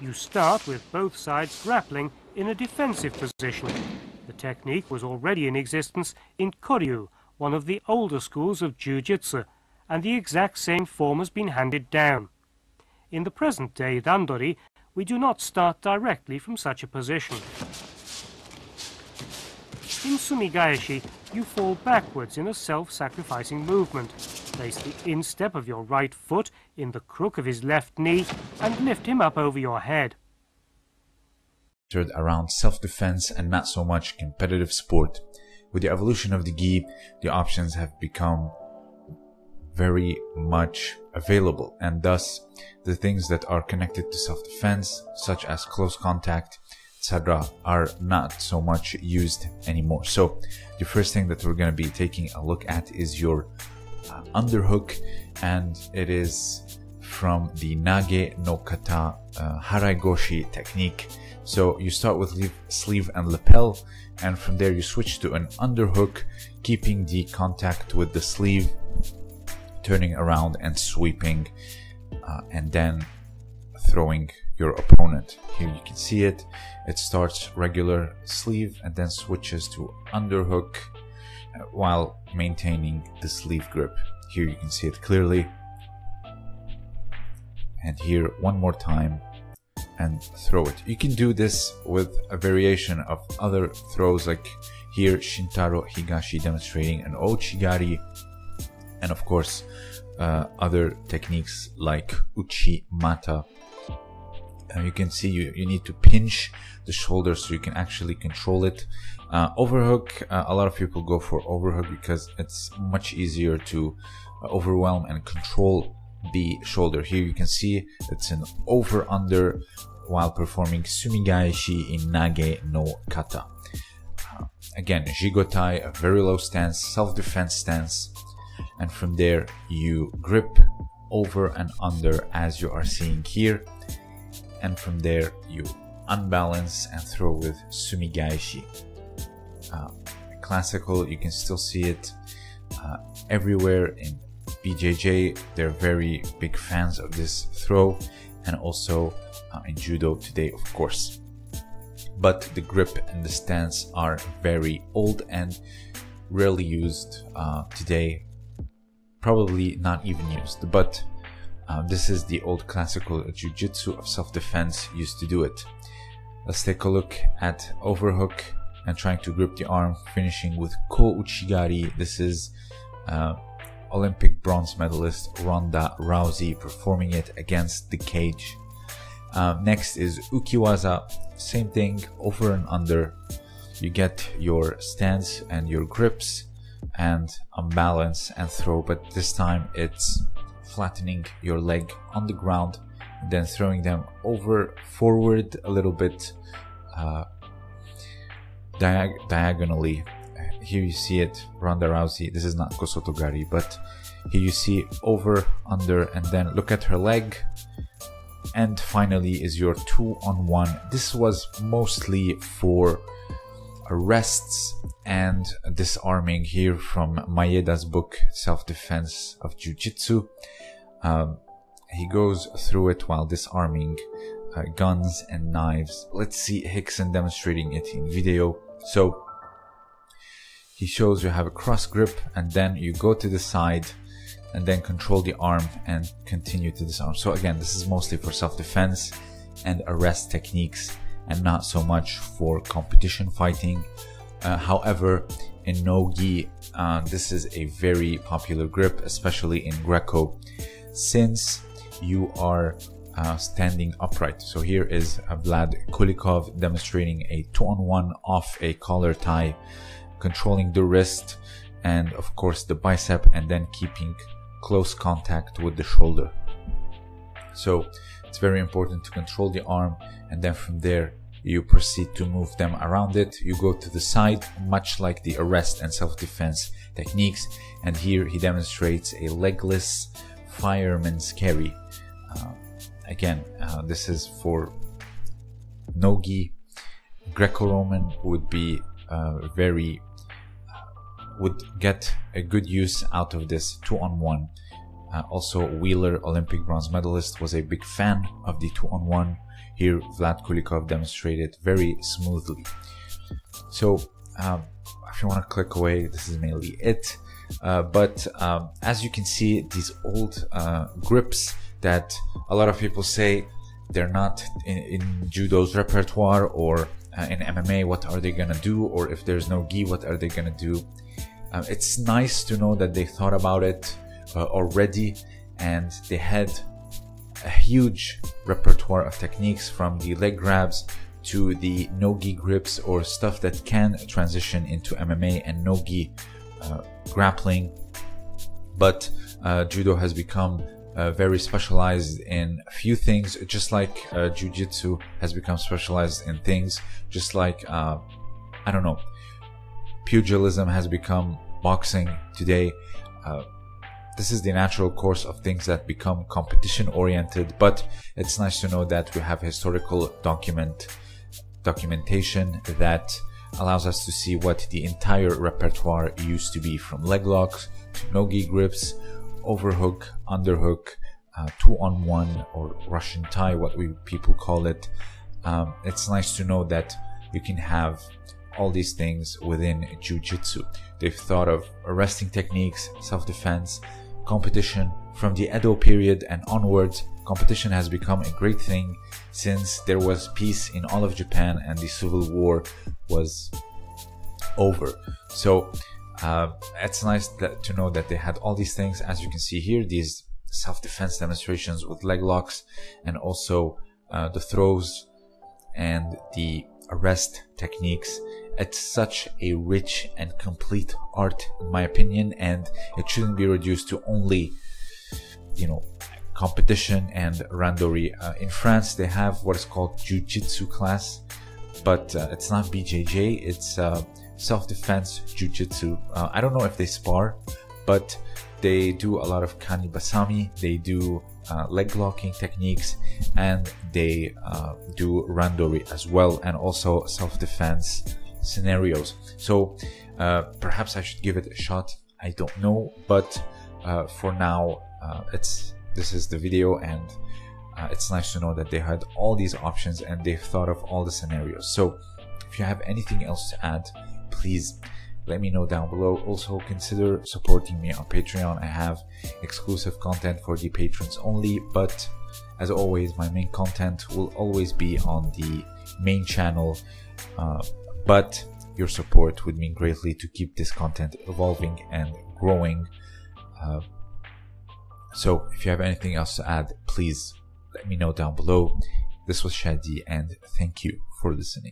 You start with both sides grappling in a defensive position. The technique was already in existence in Koryu, one of the older schools of Jiu-Jitsu, and the exact same form has been handed down. In the present day randori, we do not start directly from such a position. In Sumigaeshi, you fall backwards in a self-sacrificing movement. Place the instep of your right foot in the crook of his left knee and lift him up over your head. Around self-defense and not so much competitive sport. With the evolution of the gi, the options have become very much available and thus the things that are connected to self-defense such as close contact etc are not so much used anymore. So the first thing that we're going to be taking a look at is your uh, underhook and it is from the nage no kata uh, haraigoshi technique. So you start with sleeve and lapel and from there you switch to an underhook keeping the contact with the sleeve turning around and sweeping uh, and then throwing your opponent. Here you can see it. It starts regular sleeve and then switches to underhook uh, while maintaining the sleeve grip. Here you can see it clearly. And here one more time and throw it. You can do this with a variation of other throws like here Shintaro Higashi demonstrating an Ouchigari and of course uh, other techniques like uchi mata uh, you can see you, you need to pinch the shoulder so you can actually control it. Uh, overhook uh, a lot of people go for overhook because it's much easier to uh, overwhelm and control the shoulder. Here you can see it's an over under while performing sumigaeshi in nage no kata. Uh, again jigotai a very low stance self-defense stance. And from there you grip over and under as you are seeing here and from there you unbalance and throw with sumigaeshi uh, classical you can still see it uh, everywhere in BJJ they're very big fans of this throw and also uh, in judo today of course. But the grip and the stance are very old and rarely used uh, today. Probably not even used, but uh, this is the old classical jujitsu of self-defense used to do it. Let's take a look at overhook and trying to grip the arm, finishing with ko uchigari. This is uh, Olympic bronze medalist Ronda Rousey performing it against the cage. Um, next is ukiwaza, same thing, over and under. You get your stance and your grips and unbalance and throw, but this time it's flattening your leg on the ground then throwing them over forward a little bit uh, diag- diagonally. Here you see it, Ronda Rousey. This is not Kosotogari, but here you see over, under, and then look at her leg. And finally is your two on one. This was mostly for arrests and disarming here from Maeda's book, Self-Defense of Jiu-Jitsu. Um, he goes through it while disarming uh, guns and knives. Let's see Rickson demonstrating it in video. So he shows you have a cross grip and then you go to the side and then control the arm and continue to disarm. So again, this is mostly for self-defense and arrest techniques and not so much for competition fighting. Uh, however, in no-gi, uh, this is a very popular grip, especially in Greco, since you are uh, standing upright. So here is Vlad Kulikov demonstrating a two-on-one off a collar tie, controlling the wrist and of course the bicep and then keeping close contact with the shoulder. So it's very important to control the arm and then from there you proceed to move them around it. You go to the side, much like the arrest and self-defense techniques. And here he demonstrates a legless fireman's carry. Uh, again, uh, this is for Nogi. Greco-Roman would be uh, very, uh, would get a good use out of this two on one Uh, also, Wheeler, Olympic bronze medalist, was a big fan of the two on one. Here, Vlad Kulikov demonstrated very smoothly. So, um, if you want to click away, this is mainly it. Uh, but um, as you can see, these old uh, grips that a lot of people say they're not in, in judo's repertoire or uh, in MMA, what are they gonna do? Or if there's no gi, what are they gonna do? Um, it's nice to know that they thought about it uh, already and they had a huge repertoire of techniques from the leg grabs to the no-gi grips or stuff that can transition into MMA and no-gi uh, grappling. But uh, judo has become uh, very specialized in a few things, just like uh, jiu-jitsu has become specialized in things, just like, uh, I don't know, pugilism has become boxing today. This is the natural course of things that become competition oriented, but it's nice to know that we have historical document documentation that allows us to see what the entire repertoire used to be from leg locks to no-gi grips, overhook, underhook, uh, two on one or Russian tie, what we people call it. Um, it's nice to know that you can have all these things within Jiu-Jitsu. They've thought of arresting techniques, self-defense, competition. From the Edo period and onwards, competition has become a great thing since there was peace in all of Japan and the civil war was over. So uh, it's nice that, to know that they had all these things. As you can see here, these self-defense demonstrations with leg locks and also uh, the throws and the arrest techniques. It's such a rich and complete art, in my opinion, and it shouldn't be reduced to only, you know, competition and randori. Uh, in France, they have what is called jiu-jitsu class, but uh, it's not BJJ. It's uh, self-defense jiu-jitsu. Uh, I don't know if they spar, but they do a lot of kani basami. They do uh, leg locking techniques and they uh, do randori as well and also self-defense scenarios so uh, perhaps i should give it a shot i don't know but uh, for now uh, it's this is the video and uh, it's nice to know that they had all these options and they've thought of all the scenarios so if you have anything else to add please let me know down below. Also, consider supporting me on Patreon. I have exclusive content for the patrons only, but as always, my main content will always be on the main channel. Uh, but your support would mean greatly to keep this content evolving and growing. Uh, so, if you have anything else to add, please let me know down below. This was Chadi, and thank you for listening.